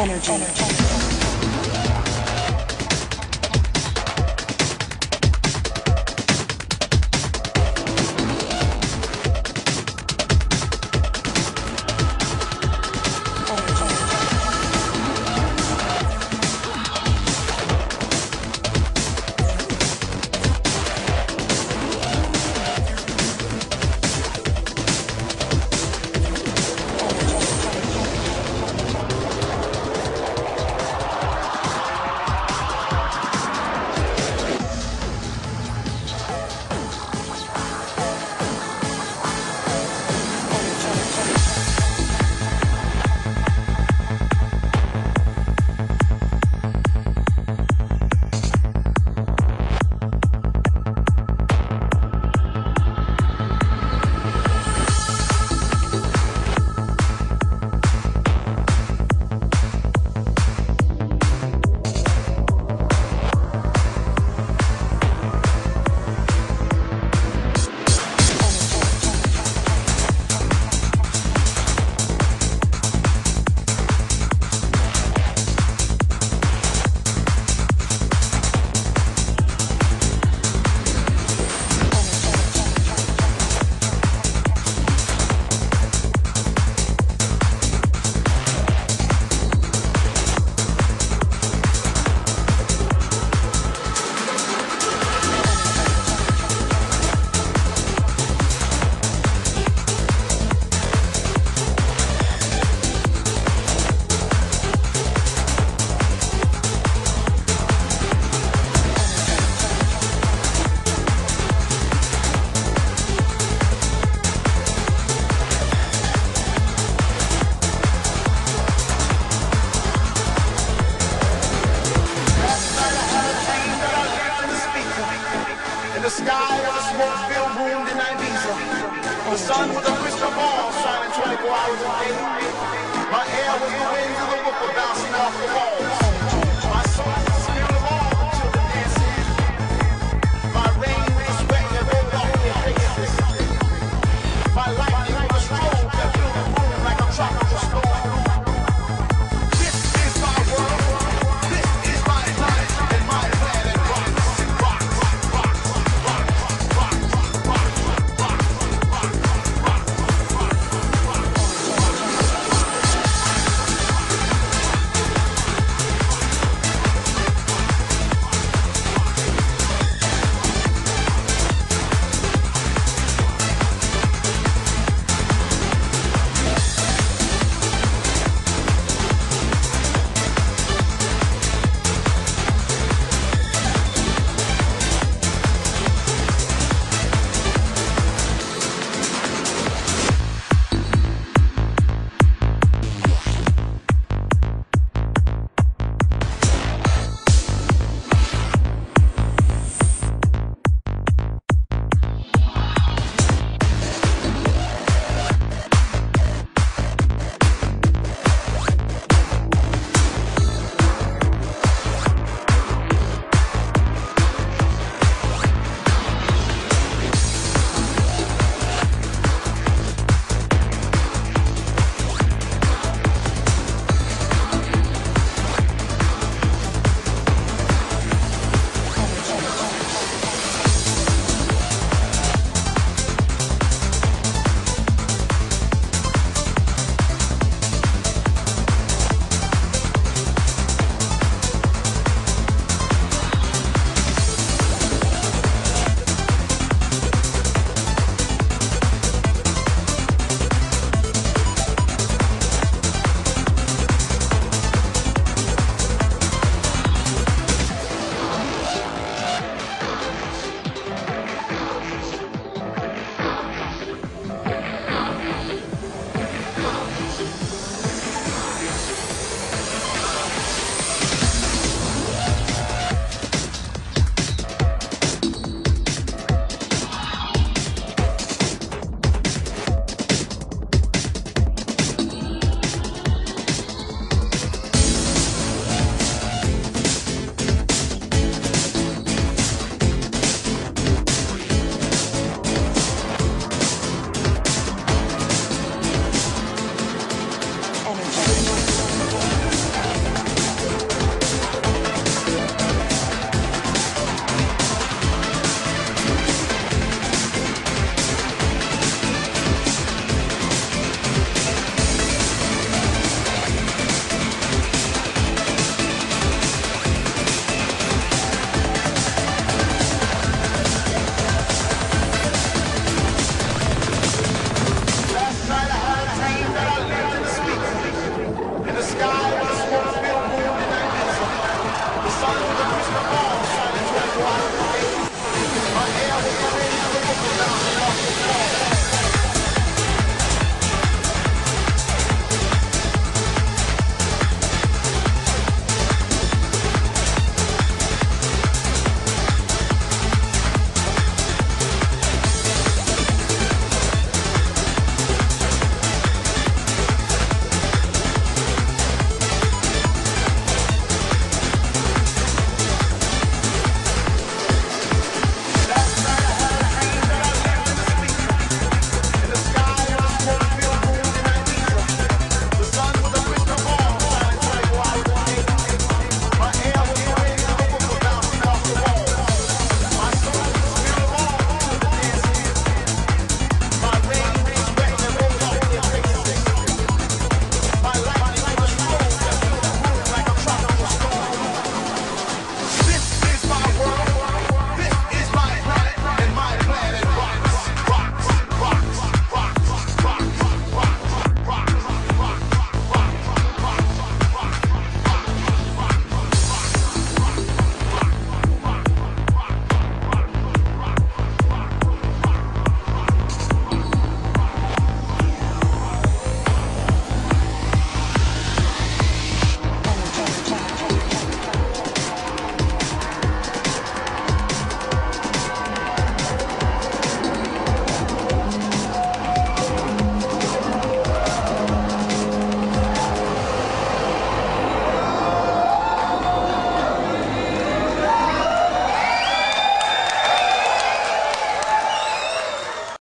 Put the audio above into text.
energy. energy. Hours a day. My hair was the winds of the ripple bouncing off the wall.